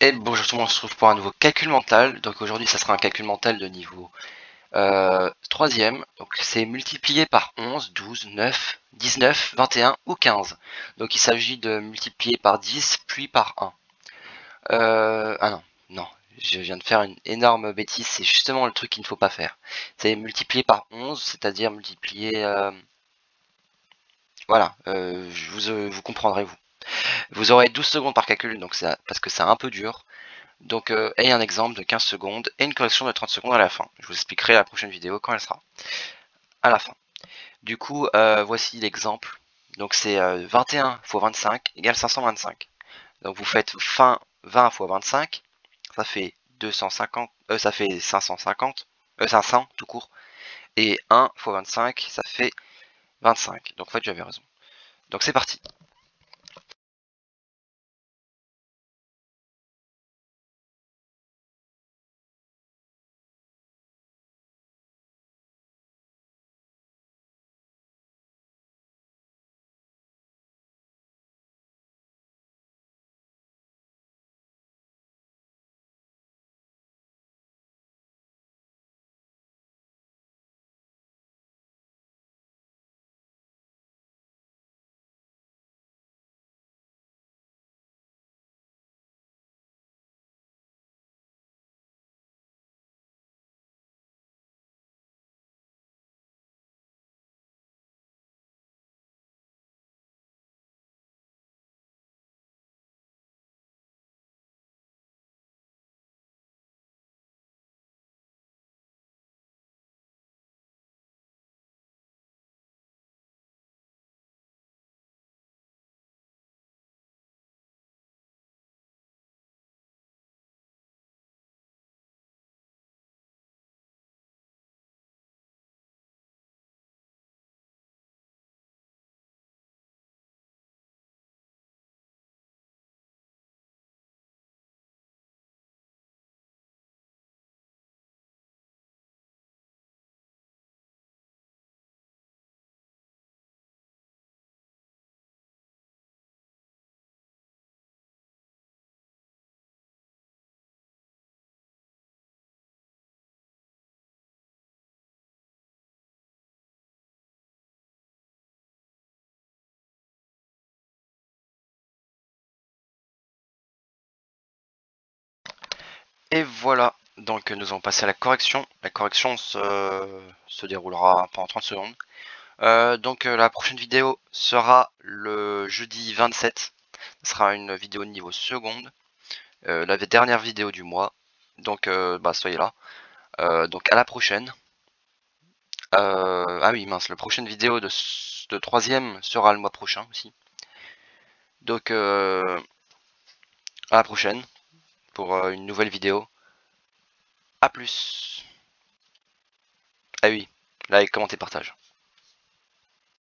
Et bonjour tout le monde, on se retrouve pour un nouveau calcul mental. Donc aujourd'hui, ça sera un calcul mental de niveau euh, 3 Donc c'est multiplié par 11, 12, 9, 19, 21 ou 15. Donc il s'agit de multiplier par 10 puis par 1. Euh, ah non, non, je viens de faire une énorme bêtise. C'est justement le truc qu'il ne faut pas faire. C'est multiplier par 11, c'est-à-dire multiplier... Euh, voilà, euh, vous, vous comprendrez vous. Vous aurez 12 secondes par calcul, donc parce que c'est un peu dur. Donc, euh, et un exemple de 15 secondes et une correction de 30 secondes à la fin. Je vous expliquerai la prochaine vidéo quand elle sera. À la fin. Du coup, euh, voici l'exemple. Donc c'est 21 x 25 égale 525. Donc vous faites fin 20 x 25, ça fait 250, euh, ça fait 550, euh, 500 tout court. Et 1 x 25, ça fait 25. Donc en fait j'avais raison. Donc c'est parti. Et voilà, donc nous allons passer à la correction. La correction se, déroulera pendant 30 secondes. Euh, donc euh, la prochaine vidéo sera le jeudi 27. Ce sera une vidéo de niveau seconde. Euh, la dernière vidéo du mois. Donc bah soyez là. donc à la prochaine. ah oui mince, la prochaine vidéo de, de troisième sera le mois prochain aussi. Donc à la prochaine pour euh, une nouvelle vidéo. A plus. Ah oui, like, commentez, partage.